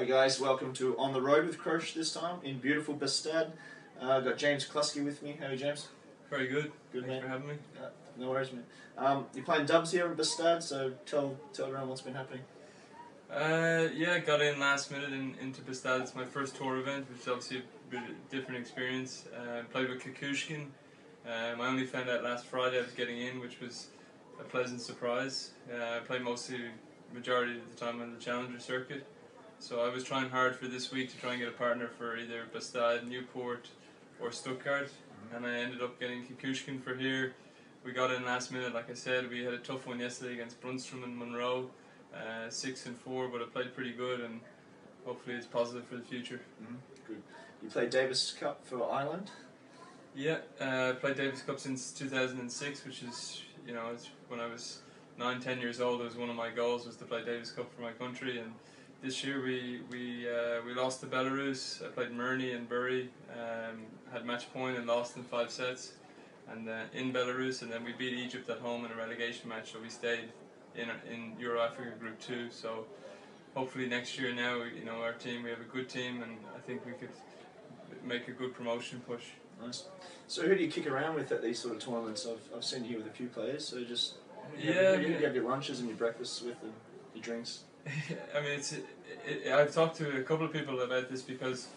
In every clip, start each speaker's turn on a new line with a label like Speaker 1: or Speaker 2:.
Speaker 1: Hi guys, welcome to On the Road with Crosh this time in beautiful Bastad. Uh, I've got James Cluskey with me. How are you, James?
Speaker 2: Very good.
Speaker 1: Good,
Speaker 2: Thanks
Speaker 1: man.
Speaker 2: for having me.
Speaker 1: Uh, no worries, man. Um, you're playing dubs here in Bastad, so tell tell everyone what's been happening.
Speaker 2: Uh, yeah, got in last minute in, into Bastad. It's my first tour event, which is obviously a bit different experience. Uh, played with Kukushkin. Um, I only found out last Friday I was getting in, which was a pleasant surprise. Uh, I played mostly, majority of the time on the Challenger circuit. So I was trying hard for this week to try and get a partner for either Bastad, Newport, or Stuttgart, and I ended up getting Kukushkin for here. We got in last minute, like I said. We had a tough one yesterday against Brunstrom and Monroe, uh, six and four, but I played pretty good, and hopefully it's positive for the future.
Speaker 1: Mm-hmm. Good. You played Davis Cup for Ireland.
Speaker 2: Yeah, uh, played Davis Cup since 2006, which is you know it's when I was nine, ten years old. It was one of my goals was to play Davis Cup for my country, and this year we we uh, we lost to Belarus. I played Mirnyi and Bury, um, had match point and lost in five sets, and uh, in Belarus, and then we beat Egypt at home in a relegation match. So we stayed in in Euro Africa Group Two. So hopefully next year now, you know our team we have a good team, and I think we could make a good promotion push.
Speaker 1: Nice. So who do you kick around with at these sort of tournaments? I've, I've seen you with a few players, so just
Speaker 2: Yeah,
Speaker 1: have, you, you have your lunches and your breakfasts with and your drinks.
Speaker 2: I mean, it's. It, it, I've talked to a couple of people about this because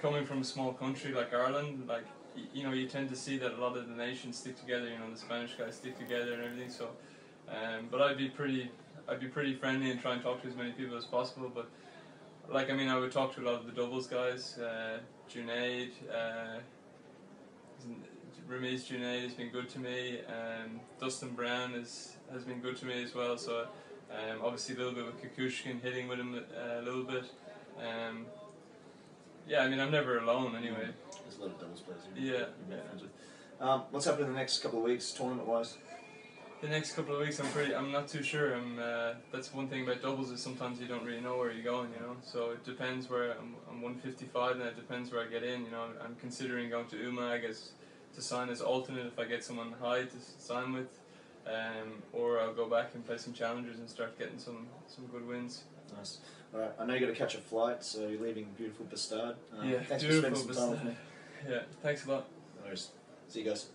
Speaker 2: coming from a small country like Ireland, like you know, you tend to see that a lot of the nations stick together. You know, the Spanish guys stick together and everything. So, um, but I'd be pretty, I'd be pretty friendly and try and talk to as many people as possible. But like, I mean, I would talk to a lot of the doubles guys, uh, Junaid, uh, Rameez Junaid has been good to me. Um, Dustin Brown is, has been good to me as well. So um, obviously a little bit with Kukushkin, hitting with him uh, a little bit. Um, yeah, I mean I'm never alone anyway.
Speaker 1: There's a lot of doubles players. You
Speaker 2: Yeah,
Speaker 1: You're
Speaker 2: yeah.
Speaker 1: friends with. Um, what's happening in the next couple of weeks, tournament wise?
Speaker 2: The next couple of weeks I'm pretty, I'm not too sure. I'm, uh, that's one thing about doubles is sometimes you don't really know where you're going, you know. So it depends where I'm, I'm 155 and it depends where I get in. You know, I'm considering going to UMAG as to sign as alternate if I get someone high to sign with, um, or I'll go back and play some challengers and start getting some some good wins.
Speaker 1: Nice. All right, I know you got to catch a flight, so you're leaving beautiful Bastad. Um,
Speaker 2: yeah,
Speaker 1: thanks
Speaker 2: beautiful
Speaker 1: for spending some time with me.
Speaker 2: Yeah, thanks a lot.
Speaker 1: No. See you guys.